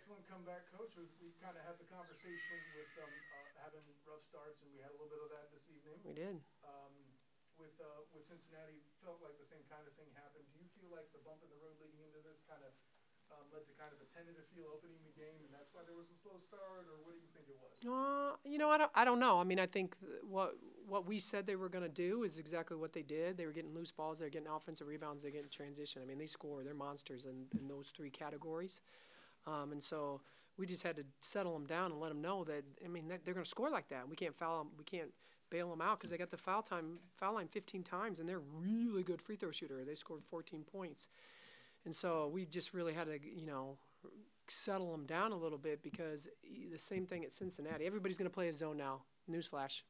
excellent comeback, coach. We, we kind of had the conversation with um, uh, having rough starts, and we had a little bit of that this evening. We did. Um, with uh, with Cincinnati, felt like the same kind of thing happened. Do you feel like the bump in the road leading into this kind of um, led to kind of a tentative feel opening the game, and that's why there was a slow start, or what do you think it was? Uh, you know, I don't, I don't know. I mean, I think what what we said they were going to do is exactly what they did. They were getting loose balls, they're getting offensive rebounds, they're getting transition. I mean, they score, they're monsters in, in those three categories. Um, and so we just had to settle them down and let them know that I mean that they're going to score like that. We can't foul them. We can't bail them out because they got the foul time foul line 15 times, and they're really good free throw shooter. They scored 14 points, and so we just really had to you know settle them down a little bit because the same thing at Cincinnati. Everybody's going to play a zone now. Newsflash.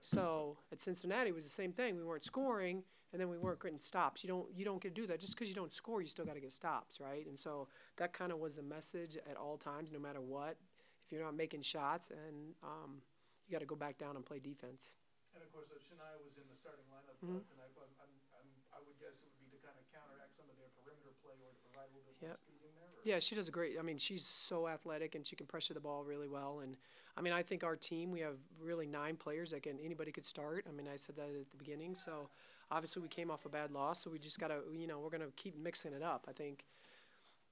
So at Cincinnati it was the same thing. We weren't scoring, and then we weren't getting stops. You don't you don't get to do that just because you don't score. You still got to get stops, right? And so that kind of was the message at all times, no matter what. If you're not making shots, and um, you got to go back down and play defense. And of course, if Shania was in the starting lineup uh, Mhm. tonight, I'm, I'm, I'm, I would guess it would be to kind of counteract some of their perimeter play or to provide a little bit more speed in there. Or? Yeah, she does a great. I mean, she's so athletic and she can pressure the ball really well. And I mean, I think our team we have really nine players that can anybody could start. I mean, I said that at the beginning. So obviously we came off a bad loss, so we just gotta you know we're gonna keep mixing it up. I think.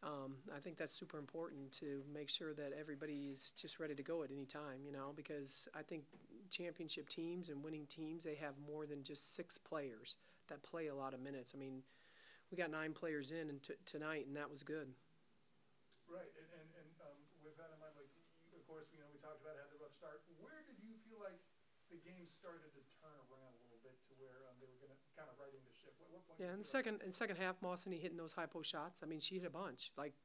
Um, I think that's super important to make sure that everybody is just ready to go at any time, you know, because I think championship teams and winning teams, they have more than just six players that play a lot of minutes. I mean, we got nine players in tonight, and that was good. Right, and, and, and um, with that in mind, like, you, of course, you know, we talked about it had the rough start. Where did you feel like the game started to turn around a little bit to where um, they were going to kind of righting the ship? What, what point? Yeah, in the second in second half, Masseny hitting those high post shots. I mean, she hit a bunch. Like,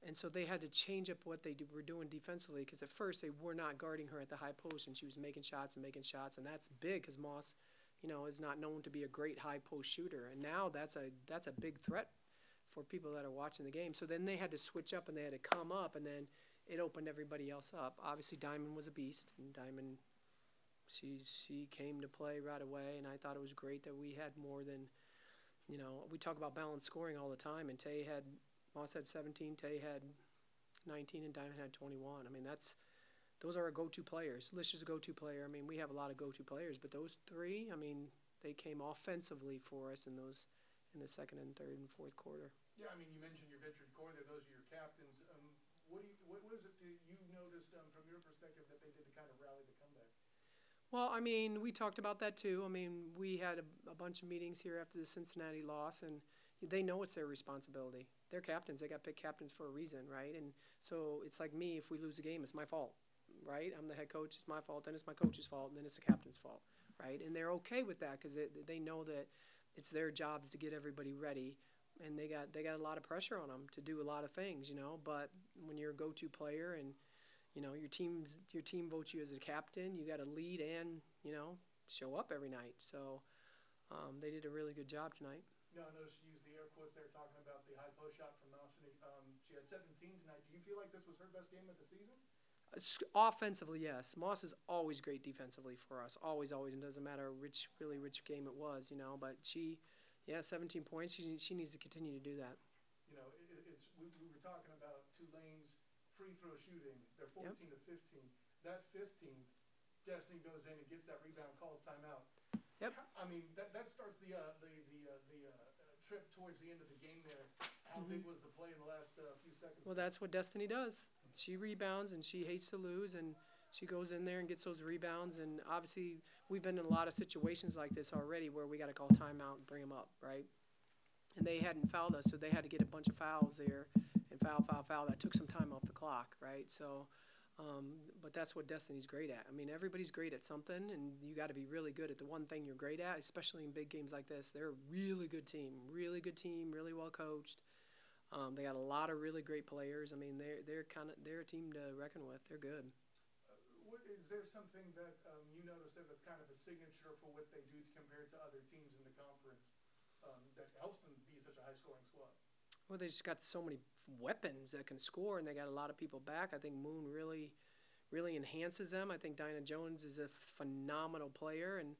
and so they had to change up what they do, were doing defensively because at first they were not guarding her at the high post, and she was making shots and making shots, and that's big because Moss, you know, is not known to be a great high post shooter, and now that's a that's a big threat for people that are watching the game. So then they had to switch up and they had to come up, and then it opened everybody else up. Obviously, Diamond was a beast, and Diamond she she came to play right away, and I thought it was great that we had more than, you know, we talk about balanced scoring all the time, and Tay had Moss had 17, Tay had 19, and Diamond had 21. I mean, that's those are our go-to players. Lish is a go-to player. I mean, we have a lot of go-to players, but those three, I mean, they came offensively for us in those in the second and third and fourth quarter. Yeah, I mean, you mentioned your ventured core there. Those are your captains. Um, what do you, what, what is it that um, from your perspective that they did to kind of rally the comeback? Well, I mean, we talked about that too. I mean, we had a, a bunch of meetings here after the Cincinnati loss, and they know it's their responsibility. They're captains. They got picked captains for a reason, right? And so it's like me. If we lose a game, it's my fault, right? I'm the head coach. It's my fault. Then it's my coach's fault. Then it's the captain's fault, right? And they're okay with that because they know that it's their jobs to get everybody ready. And they got they got a lot of pressure on them to do a lot of things, you know. But when you're a go-to player and you know your team's your team votes you as a captain you got to lead and you know show up every night so um, they did a really good job tonight No, I noticed you used the air quotes there talking about the high post shot from Nelson. Um, she had 17 tonight. Do you feel like this was her best game of the season? Offensively yes moss is always great defensively for us always always and doesn't matter which really which game it was you know but she yeah 17 points she, she needs to continue to do that You know, it, it- it's we, we were talking about Tulane's free throw shooting. They're 14 to 15. That 15, Destiny goes in and gets that rebound, calls timeout. Yep. I mean, that, that starts the uh, the the uh, the uh, trip towards the end of the game. There, how big was the play in the last uh, few seconds? Well that's what destiny does she rebounds and she hates to lose and she goes in there and gets those rebounds and obviously we've been in a lot of situations like this already where we got to call timeout and bring them up right and they hadn't fouled us so they had to get a bunch of fouls there foul foul foul that took some time off the clock right so um, but that's what destiny's great at i mean everybody's great at something and you got to be really good at the one thing you're great at especially in big games like this they're a really good team really good team really well coached um, they got a lot of really great players. I mean, they're they're kind of they're a team to reckon with. They're good. Uh, what, is there something that um, you noticed that that's kind of a signature for what they do compared to other teams in the conference um, that helps them be such a high scoring squad? Well, they just got so many weapons that can score, and they got a lot of people back. I think Moon really, really enhances them. I think Dynah Jones is a phenomenal player, and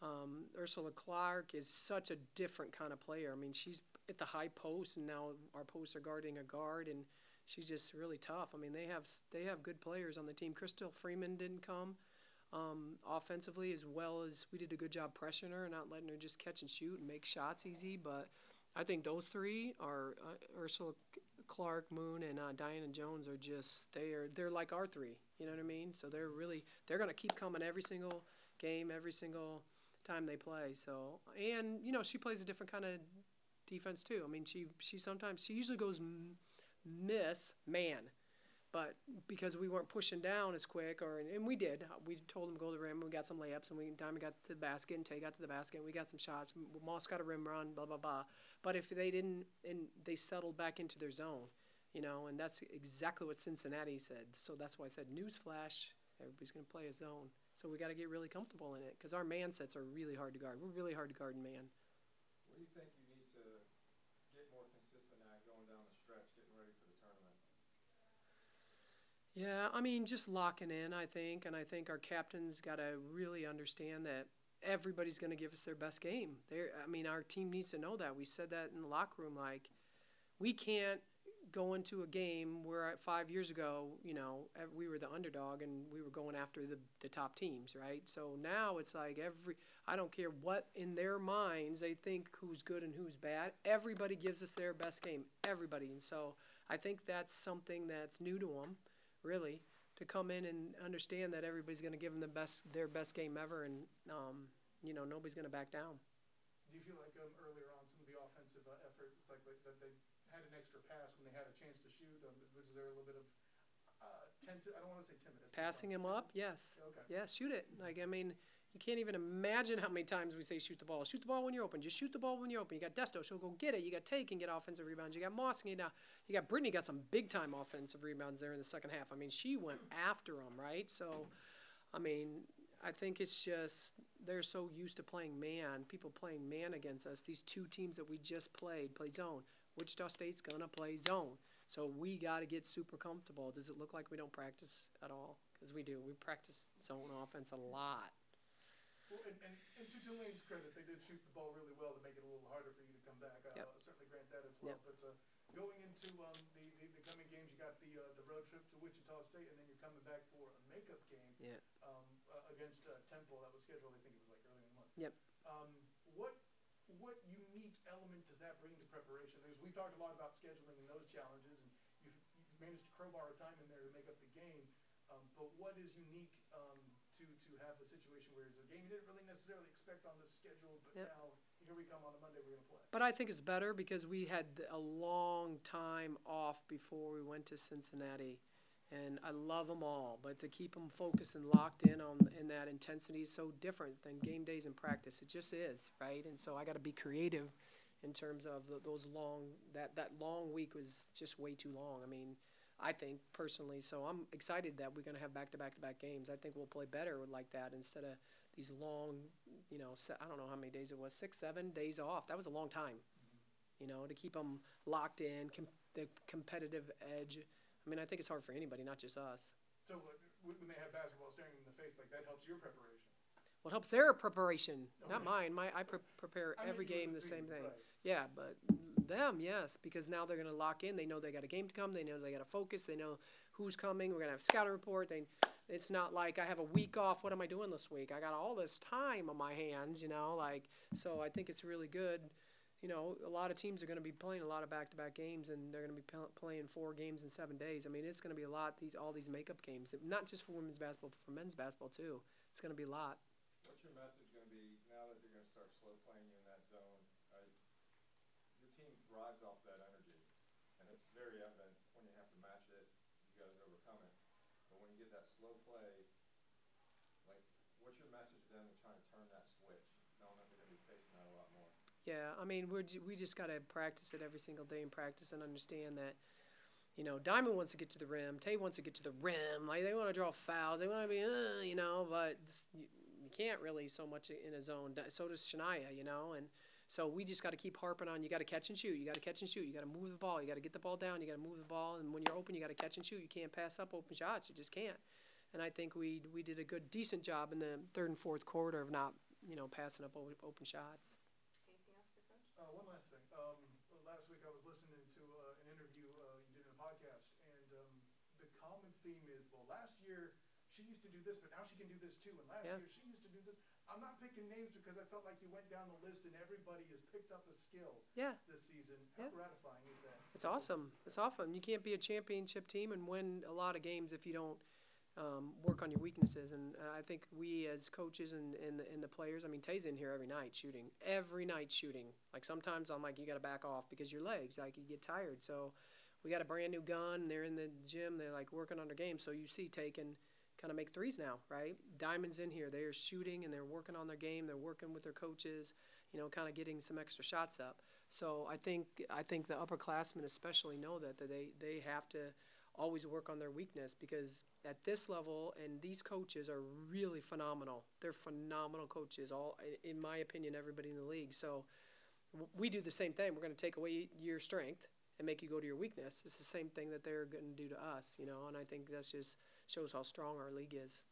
um, Ursula Clark is such a different kind of player. I mean, she's at the high post, and now our posts are guarding a guard, and she's just really tough. I mean, they have they have good players on the team. Krystal Freeman didn't come um, offensively as well as we did a good job pressuring her and not letting her just catch and shoot and make shots easy. But I think those three are uh, Ursula Clark, Moon, and uh, Dynah Jones are just they are they're like our three. You know what I mean? So they're really they're gonna keep coming every single game, every single time they play. So and you know she plays a different kind of defense too. I mean she she sometimes she usually goes miss man. But because we weren't pushing down as quick, or and we did, we told them to go to the rim. We got some layups, and we Diamond got to the basket, and Tay got to the basket. and We got some shots. Moss got a rim run, blah blah blah. But if they didn't, and they settled back into their zone, you know, and that's exactly what Cincinnati said. So that's why I said newsflash: everybody's going to play a zone. So we got to get really comfortable in it because our man sets are really hard to guard. We're really hard to guard in man. What do you think you need to get more consistent at going down the stretch, getting ready for the tournament? Yeah, I mean, just locking in, I think, and I think our captain's got to really understand that everybody's going to give us their best game. There, I mean, our team needs to know that. We said that in the locker room, like, we can't go into a game where uh, five years ago, you know, we were the underdog and we were going after the, the top teams, right? So now it's like every, I don't care what in their minds they think who's good and who's bad. Everybody gives us their best game, everybody. And so I think that's something that's new to them really, to come in and understand that everybody's going to give them the best, their best game ever, and um, you know nobody's going to back down. Do you feel like um, earlier on some of the offensive uh, effort, it's like like that they had an extra pass when they had a chance to shoot? Um, was there a little bit of uh, tentative? I don't want to say timid. Passing him up, yes, Okay. yeah, shoot it. Like I mean, you can't even imagine how many times we say shoot the ball. Shoot the ball when you're open. Just shoot the ball when you're open. You got Desto, she'll go get it. You got Tay can get offensive rebounds. You got Moss can get now. You got Brittany got some big time offensive rebounds there in the second half. I mean, she went after them, right? So, I mean, I think it's just they're so used to playing man, people playing man against us. These two teams that we just played played zone. Wichita State's gonna play zone, so we got to get super comfortable. Does it look like we don't practice at all? Because we do. We practice zone offense a lot. Well, and, and, and to Tulane's credit, they did shoot the ball really well to make it a little harder for you to come back. Yep. I'll certainly grant that as well. Yep. But uh, going into um, the, the, the coming games, you got the uh, the road trip to Wichita State, and then you're coming back for a makeup game Yeah. um, uh, against uh, Temple. That was scheduled, I think it was like early in the month. Yep. Um, what what unique element does that bring to preparation? Because we talked a lot about scheduling and those challenges, and you've, you've managed to crowbar a time in there to make up the game. Um, but what is unique have a situation where it's a game you didn't really necessarily expect on the schedule, but Yep. now here we come on the Monday we're going to play. But I think it's better because we had a long time off before we went to Cincinnati. And I love them all, but to keep them focused and locked in on in that intensity is so different than game days and practice. It just is, right? And so I got to be creative in terms of the, those long that that long week was just way too long. I mean, I think personally. So I'm excited that we're going to have back to back to back games. I think we'll play better like that instead of these long, you know, I don't know how many days it was, six, seven days off. That was a long time, you know, to keep them locked in, com- the competitive edge. I mean, I think it's hard for anybody, not just us. So when they have basketball staring in the face like that, helps your preparation. Well, it helps their preparation, not Okay. mine. My I pre- prepare I every game the same thing. right. Yeah, but them, yes, because now they're going to lock in. They know they got a game to come. They know they got to focus. They know who's coming. We're going to have a scouting report. They, it's not like I have a week off. What am I doing this week? I got all this time on my hands, you know. Like so, I think it's really good. You know, a lot of teams are going to be playing a lot of back-to-back games, and they're going to be pl- playing four games in seven days. I mean, it's going to be a lot. These all these makeup games, not just for women's basketball, but for men's basketball too. It's going to be a lot. What's your message going to be now that they're going to start slow playing you in that zone? Uh, your team thrives off that energy, and it's very evident when you have to match it, you guys overcome it. But when you get that slow play, like, what's your message to them to try and turn that switch, knowing that they're going to be facing that a lot more? Yeah, I mean, we're, we just got to practice it every single day and practice and understand that, you know, Diamond wants to get to the rim, Tay wants to get to the rim. Like, they want to draw fouls, they want to be, uh, you know, but this, can't really so much in a zone. So does Shania, you know, and so we just got to keep harping on you got to catch and shoot, you got to catch and shoot, you got to move the ball, you got to get the ball down, you got to move the ball, and when you're open, you got to catch and shoot. You can't pass up open shots, you just can't. And I think we we did a good, decent job in the third and fourth quarter of not, you know, passing up open shots. Anything else for Coach? Uh, one last thing. Um, last week I was listening to uh, an interview uh, you did in a podcast, common theme is, well, last year, she used to do this, but now she can do this too, and last Yeah. year, she used to do this. I'm not picking names because I felt like you went down the list and everybody has picked up a skill Yeah, this season. How Yeah. gratifying is that? it's awesome. It's awesome. You can't be a championship team and win a lot of games if you don't um, work on your weaknesses. And uh, I think we as coaches and, and, the, and the players, I mean, Tay's in here every night shooting, every night shooting. Like sometimes I'm like, you got to back off because your legs, like you get tired. So we got a brand new gun. They're in the gym. They're like working on their game. So you see taking kind of make threes now, right? Diamonds in here. They're shooting and they're working on their game. They're working with their coaches, you know, kind of getting some extra shots up. So I think I think the upperclassmen especially know that that they they have to always work on their weakness because at this level and these coaches are really phenomenal. They're phenomenal coaches. All in my opinion, everybody in the league. So we do the same thing. We're going to take away your strength and make you go to your weakness. It's the same thing that they're going to do to us, you know. And I think that's just shows how strong our league is.